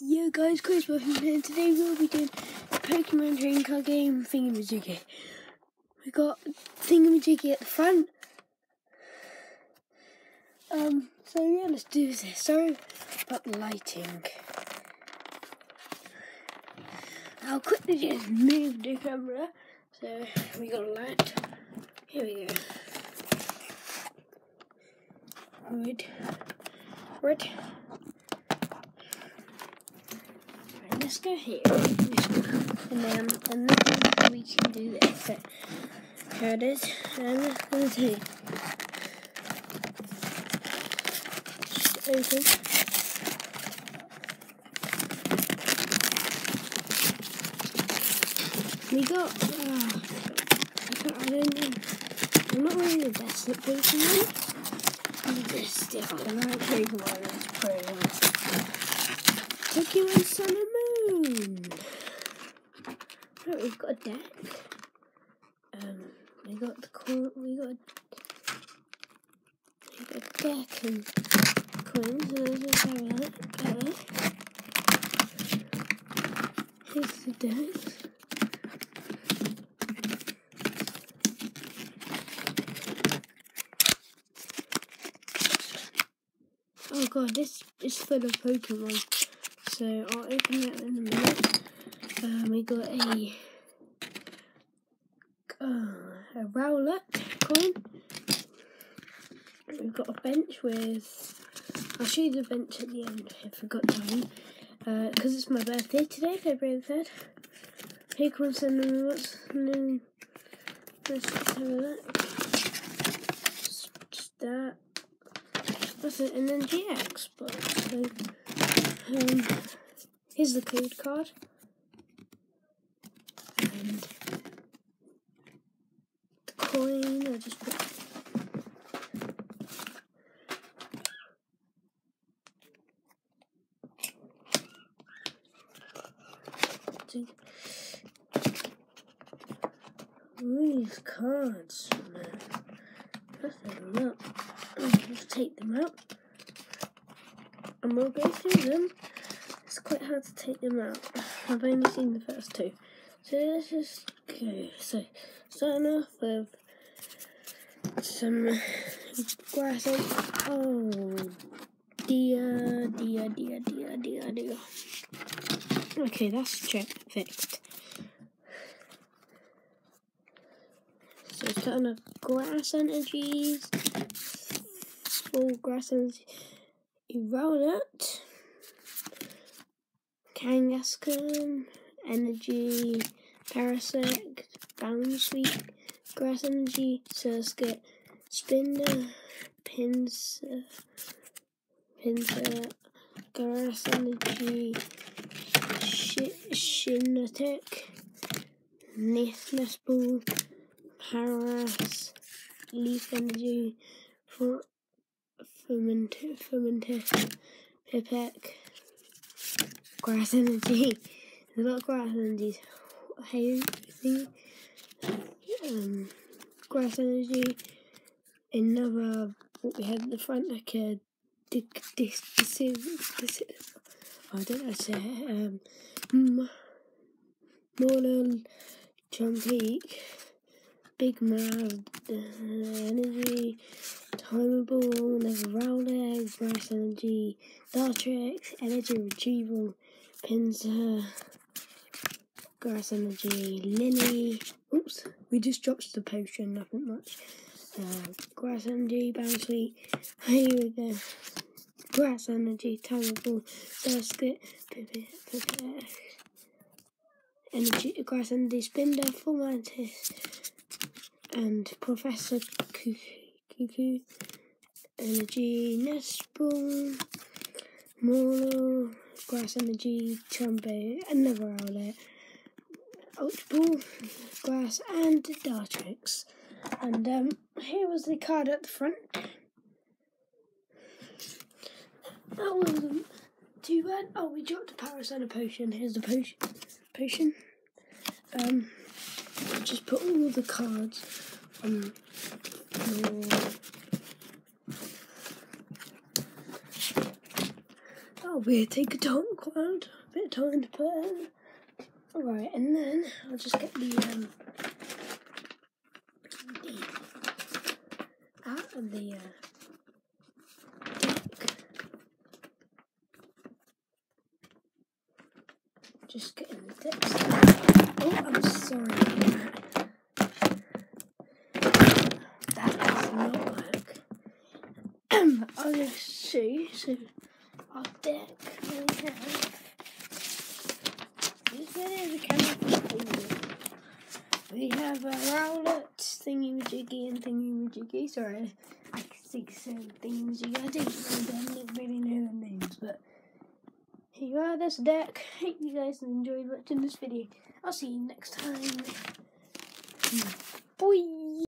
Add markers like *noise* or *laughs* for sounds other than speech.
Yo guys, Chris Muffin here, and today we'll be doing a Pokemon trading card game thingamajiggy. We got thingamajiggy at the front. Um, so yeah, let's do this. Sorry about the lighting. I'll quickly just move the camera. So we got a light. Here we go. Red. Red. Let's go here. And then, and then we can do this. Here it is. And let's see. Just open. We got. Uh, I, can't, I don't know. I'm not really the best at Pokemon. Just different. I'm not Pokemon. It's pretty nice. Pokemon Sun Right, we've got a deck. Um, we got the coin. We got. We got a deck and coins. So let's just have a look. Here's the deck. Oh god, this is full of Pokemon. So I'll open it in a minute. Um, we got a uh, a Rowlet coin. We've got a bench with. I'll show you the bench at the end if I've got time. Because uh, it's my birthday today, February the 3rd. Pokemon Sun and what's new. Let's have a look. Just that. That's it, and then GX. But so, um, here's the code card. And the coin, I just put. These cards, man. That's a lot. Let's take them out. And we'll go through them. It's quite hard to take them out. I've only seen the first two. So let's just go. So, starting off with some grass. Oh, dear, dear, dear, dear, dear, dear. Okay, that's checked, fixed. So starting off grass energies full grass energy. Rowlet, Kangaskhan, Energy, Parasect, Bounsweet, Grass Energy, Surskit, Spinda, Pinsir, Pinsir, Grass Energy, Shiinotic, Nestball, Paras, Leaf Energy, for fermented, pipec, grass energy. *laughs* There's a lot of grass energy. Thing, um, grass energy. Another what we had at the front, like a this this this, this I don't know say um Moreland Jumpeak Big uh, Energy Timer Ball, Never Rowlet, Grass Energy, Dartrix, Energy Retrieval, Pinsir, Grass Energy, Lily. Oops, we just dropped the potion, nothing much. Uh, grass Energy, Bounsweet. Here we go. Grass Energy, Timer Ball, Surskit, Energy, Grass Energy, Spinda, Fomantis, and Professor Kukui. Energy, Nestball, Molo, Grass Energy, Trumbo, another outlet, Ultra Grass, and Dartrix. And um, here was the card at the front. That wasn't too bad. Oh, we dropped a Parasana potion. Here's the potion. Potion. Um, just put all the cards on that'll be a take a time quite a bit of time to put in. Alright, and then I'll just get the um the out of the uh deck. Just getting the tips. Oh, I'm sorry about that. That does not work. I'll see. So, our deck we have. This where the camera. We have a Rowlet, Thingy Majiggy, and Thingy Majiggy. Sorry, I think some Majiggy. I didn't, don't really know the names, but here you are. This deck. Hope you guys enjoyed watching this video. I'll see you next time. Hmm. Bye.